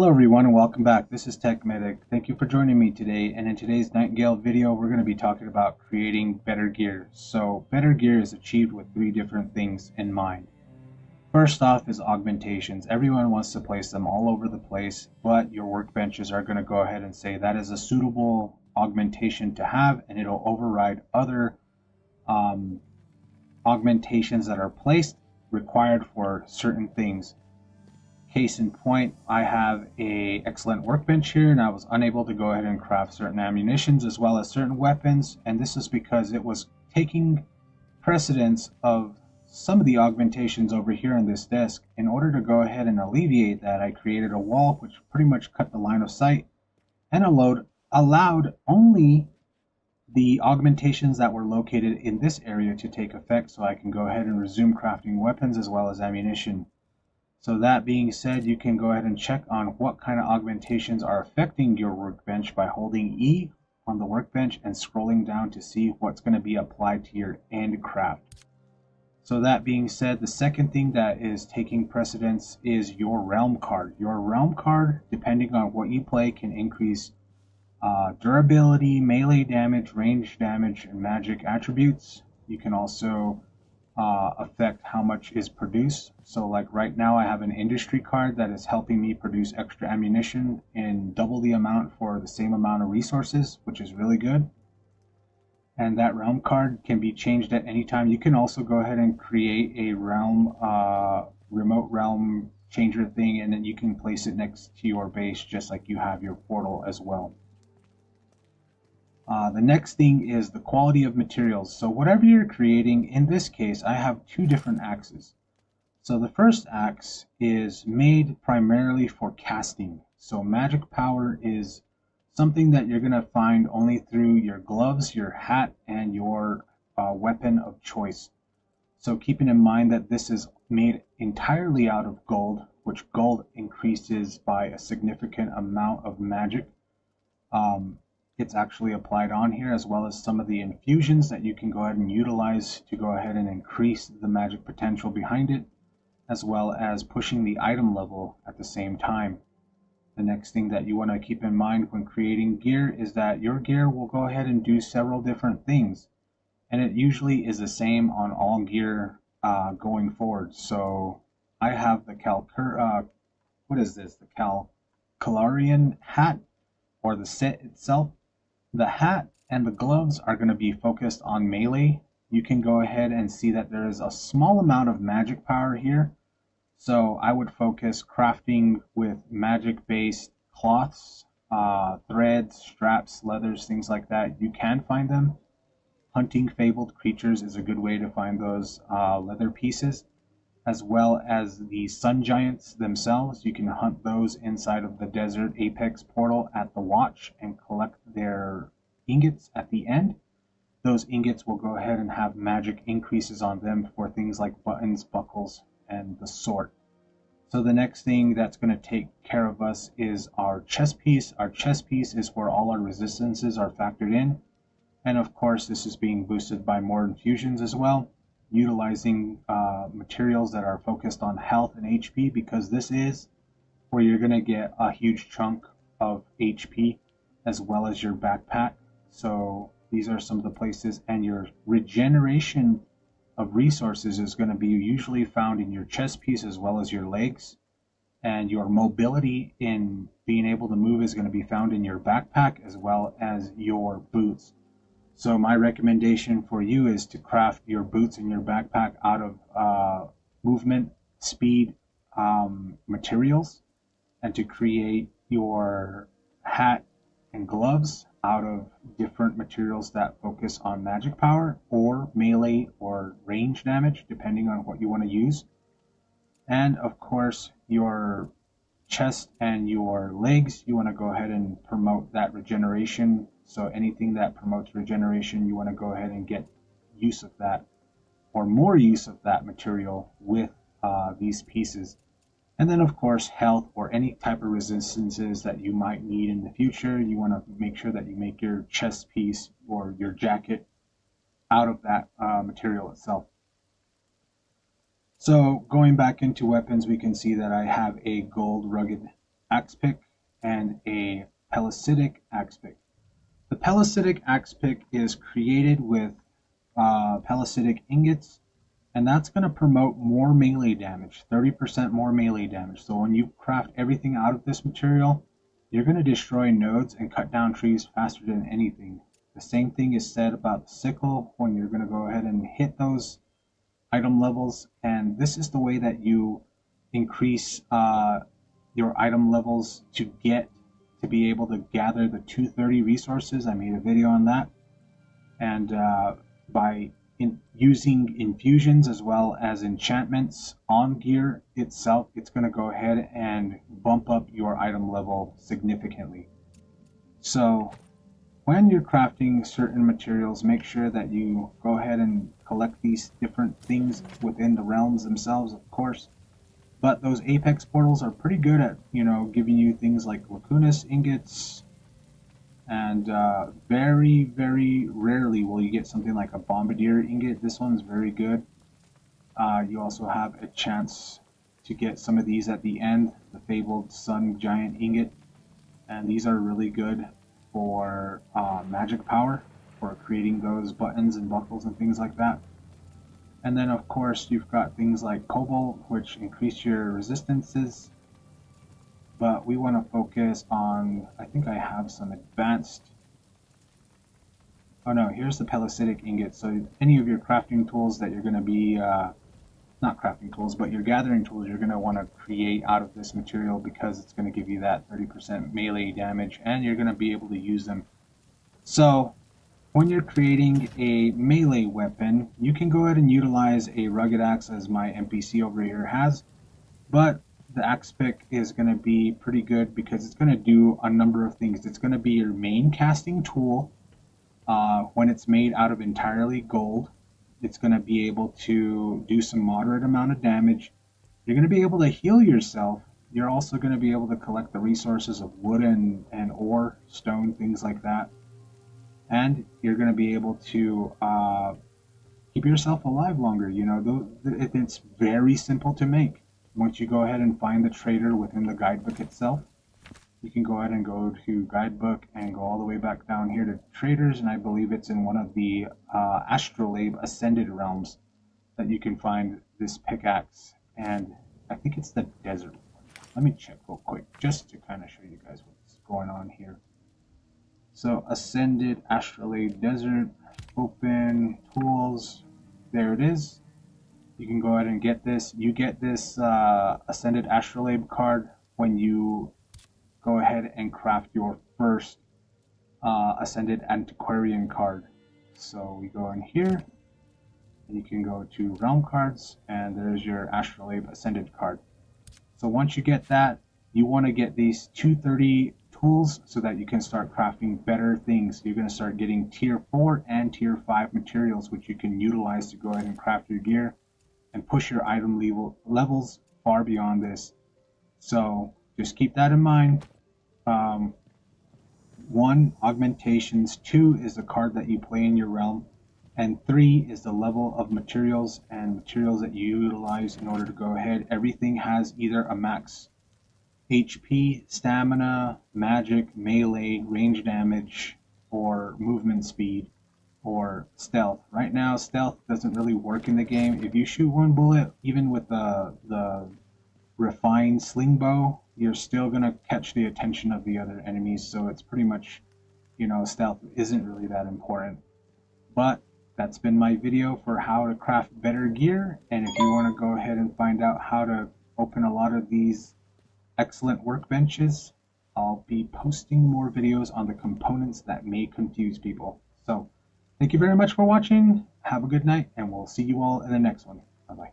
Hello everyone and welcome back. This is Tech Medic. Thank you for joining me today and in today's Nightingale video we're going to be talking about creating better gear. So better gear is achieved with three different things in mind. First off is augmentations. Everyone wants to place them all over the place but your workbenches are going to go ahead and say that is a suitable augmentation to have and it'll override other um, augmentations that are placed required for certain things. Case in point, I have a excellent workbench here and I was unable to go ahead and craft certain ammunitions as well as certain weapons and this is because it was taking precedence of some of the augmentations over here on this desk. In order to go ahead and alleviate that, I created a wall which pretty much cut the line of sight and allowed, allowed only the augmentations that were located in this area to take effect so I can go ahead and resume crafting weapons as well as ammunition. So that being said, you can go ahead and check on what kind of augmentations are affecting your workbench by holding E on the workbench and scrolling down to see what's going to be applied to your end craft. So that being said, the second thing that is taking precedence is your realm card. Your realm card, depending on what you play, can increase uh, durability, melee damage, range damage, and magic attributes. You can also uh, affect how much is produced. So like right now I have an industry card that is helping me produce extra ammunition in double the amount for the same amount of resources, which is really good. And that realm card can be changed at any time. You can also go ahead and create a realm, uh, remote realm changer thing, and then you can place it next to your base just like you have your portal as well. Uh, the next thing is the quality of materials. So whatever you're creating, in this case, I have two different axes. So the first axe is made primarily for casting. So magic power is something that you're going to find only through your gloves, your hat, and your uh, weapon of choice. So keeping in mind that this is made entirely out of gold, which gold increases by a significant amount of magic. Um, it's actually applied on here as well as some of the infusions that you can go ahead and utilize to go ahead and increase the magic potential behind it as well as pushing the item level at the same time. The next thing that you want to keep in mind when creating gear is that your gear will go ahead and do several different things and it usually is the same on all gear uh, going forward. So I have the Calcur, uh, what is this? The Cal Calarian hat or the set itself the hat and the gloves are going to be focused on melee. You can go ahead and see that there is a small amount of magic power here. So I would focus crafting with magic based cloths, uh, threads, straps, leathers, things like that. You can find them. Hunting fabled creatures is a good way to find those uh, leather pieces, as well as the sun giants themselves. You can hunt those inside of the desert apex portal at the watch and collect their ingots at the end. Those ingots will go ahead and have magic increases on them for things like buttons, buckles, and the sort. So the next thing that's going to take care of us is our chest piece. Our chest piece is where all our resistances are factored in. And of course, this is being boosted by more infusions as well, utilizing uh, materials that are focused on health and HP because this is where you're going to get a huge chunk of HP as well as your backpack. So these are some of the places and your regeneration of resources is going to be usually found in your chest piece as well as your legs. And your mobility in being able to move is going to be found in your backpack as well as your boots. So my recommendation for you is to craft your boots and your backpack out of uh, movement, speed um, materials, and to create your hat and gloves out of different materials that focus on magic power or melee or range damage, depending on what you want to use. And of course, your chest and your legs, you want to go ahead and promote that regeneration. So anything that promotes regeneration, you want to go ahead and get use of that or more use of that material with uh, these pieces. And then, of course, health or any type of resistances that you might need in the future. You want to make sure that you make your chest piece or your jacket out of that uh, material itself. So going back into weapons, we can see that I have a gold rugged axe pick and a pelecytic axe pick. The pelecytic axe pick is created with uh, pelecytic ingots and that's going to promote more melee damage 30% more melee damage. So when you craft everything out of this material you're going to destroy nodes and cut down trees faster than anything. The same thing is said about the sickle when you're going to go ahead and hit those item levels and this is the way that you increase uh, your item levels to get to be able to gather the 230 resources I made a video on that and uh, by in using infusions as well as enchantments on gear itself, it's going to go ahead and bump up your item level significantly. So when you're crafting certain materials, make sure that you go ahead and collect these different things within the realms themselves, of course. But those apex portals are pretty good at, you know, giving you things like Lacunas ingots, and uh, very very rarely will you get something like a bombardier ingot. This one's very good. Uh, you also have a chance to get some of these at the end the fabled sun giant ingot. And these are really good for uh, magic power for creating those buttons and buckles and things like that and then of course you've got things like cobalt which increase your resistances but we want to focus on, I think I have some advanced, oh no, here's the pelecytic ingot. So any of your crafting tools that you're going to be, uh, not crafting tools, but your gathering tools you're going to want to create out of this material because it's going to give you that 30% melee damage and you're going to be able to use them. So when you're creating a melee weapon, you can go ahead and utilize a rugged axe as my NPC over here has, but the axe pick is going to be pretty good because it's going to do a number of things. It's going to be your main casting tool uh, when it's made out of entirely gold. It's going to be able to do some moderate amount of damage. You're going to be able to heal yourself. You're also going to be able to collect the resources of wood and, and ore, stone, things like that. And you're going to be able to uh, keep yourself alive longer. You know, it's very simple to make. Once you go ahead and find the trader within the guidebook itself, you can go ahead and go to guidebook and go all the way back down here to traders and I believe it's in one of the uh, astrolabe ascended realms that you can find this pickaxe and I think it's the desert. Let me check real quick just to kind of show you guys what's going on here. So ascended astrolabe desert open tools there it is you can go ahead and get this. You get this uh, Ascended Astrolabe card when you go ahead and craft your first uh, Ascended Antiquarian card. So we go in here, and you can go to Realm Cards, and there's your Astrolabe Ascended card. So once you get that, you want to get these 230 tools so that you can start crafting better things. You're going to start getting tier 4 and tier 5 materials which you can utilize to go ahead and craft your gear and push your item level levels far beyond this. So just keep that in mind. Um, one, augmentations. Two is the card that you play in your realm. And three is the level of materials and materials that you utilize in order to go ahead. Everything has either a max HP, stamina, magic, melee, range damage, or movement speed or stealth. Right now, stealth doesn't really work in the game. If you shoot one bullet, even with the the refined sling bow, you're still gonna catch the attention of the other enemies. So it's pretty much, you know, stealth isn't really that important. But that's been my video for how to craft better gear. And if you want to go ahead and find out how to open a lot of these excellent workbenches, I'll be posting more videos on the components that may confuse people. So Thank you very much for watching. Have a good night, and we'll see you all in the next one. Bye bye.